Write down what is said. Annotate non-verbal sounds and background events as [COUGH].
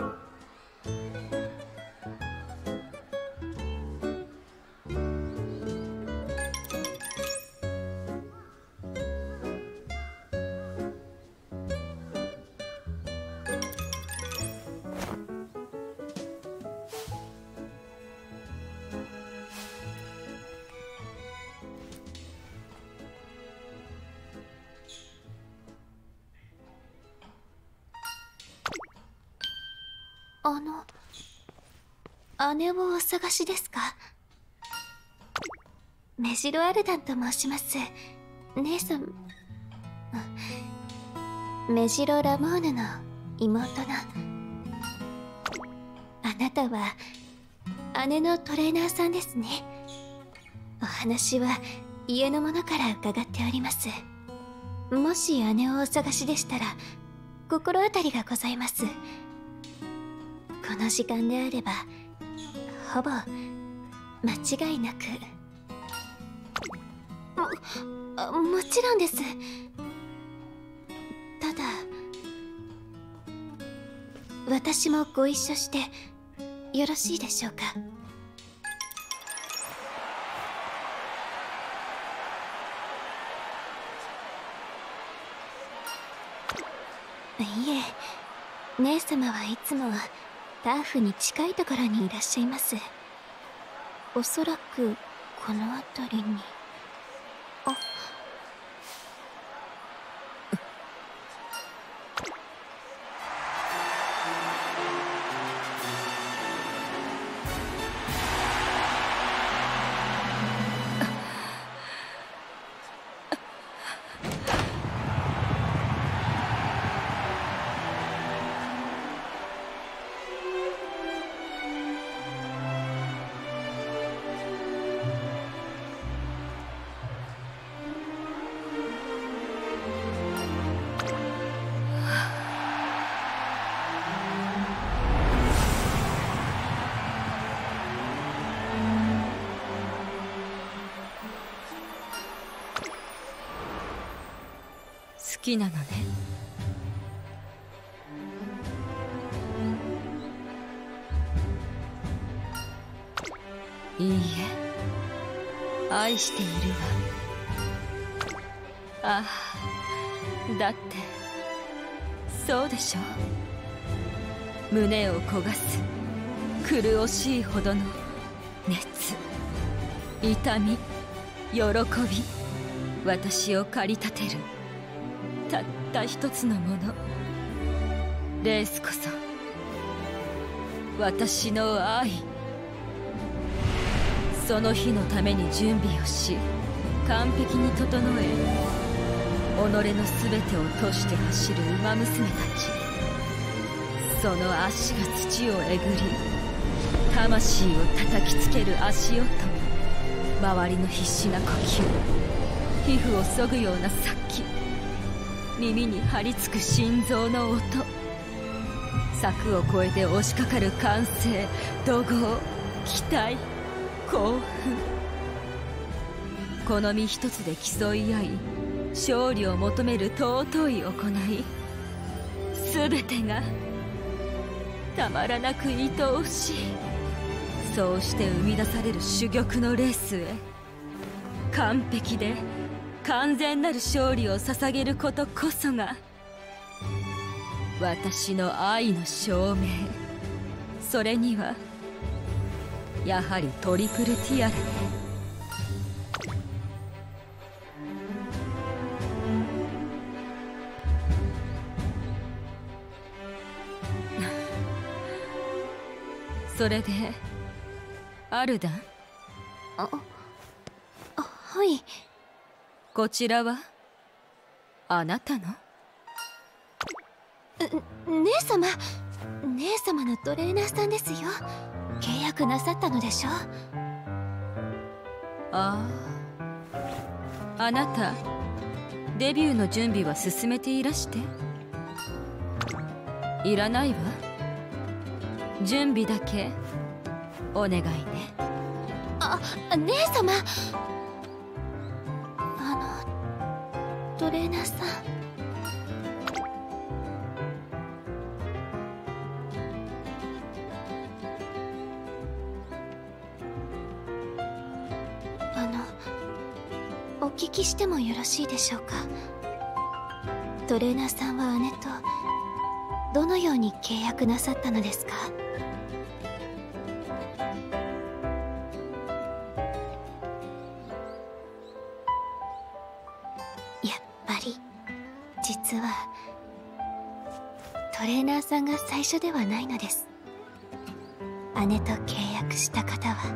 음. あの姉をお探しですか？メジロアルダンと申します。姉さんメジロラモーヌの妹のあなたは姉のトレーナーさんですね。お話は家の者から伺っております。もし姉をお探しでしたら心当たりがございます。この時間であればほぼ間違いなく。ももちろんです。ただ私もご一緒してよろしいでしょうか？いえ姉様はいつもターフに近いところにいらっしゃいます。おそらくこの辺りに。きなのね。いいえ。愛しているわ。ああだってそうでしょ。胸を焦がす苦しいほどの熱痛み喜び私を駆り立てる。たった一つのもの。レースこそ私の愛。その日のために準備をし完璧に整え己の全てを賭して走る馬娘たち。その足が土をえぐり魂を叩きつける足音周りの必死な呼吸皮膚をそぐような殺気。耳に張り付く心臓の音。柵を越えて押しかかる歓声怒号期待興奮。この身一つで競い合い勝利を求める尊い行い全てがたまらなく愛おしい。そうして生み出される珠玉のレースへ完璧で完全なる勝利を捧げることこそが私の愛の証明。それにはやはりトリプルティアラ [LAUGHS] それでアルダン？ああはい。こちらは？あなたの？姉様。姉様のトレーナーさんですよ。契約なさったのでしょああ。あなたデビューの準備は進めていらして？いらないわ。準備だけお願いね。あ姉様トレーナーさんあのお聞きしてもよろしいでしょうか？トレーナーさんは姉とどのように契約なさったのですか？実はトレーナーさんが最初ではないのです。姉と契約した方は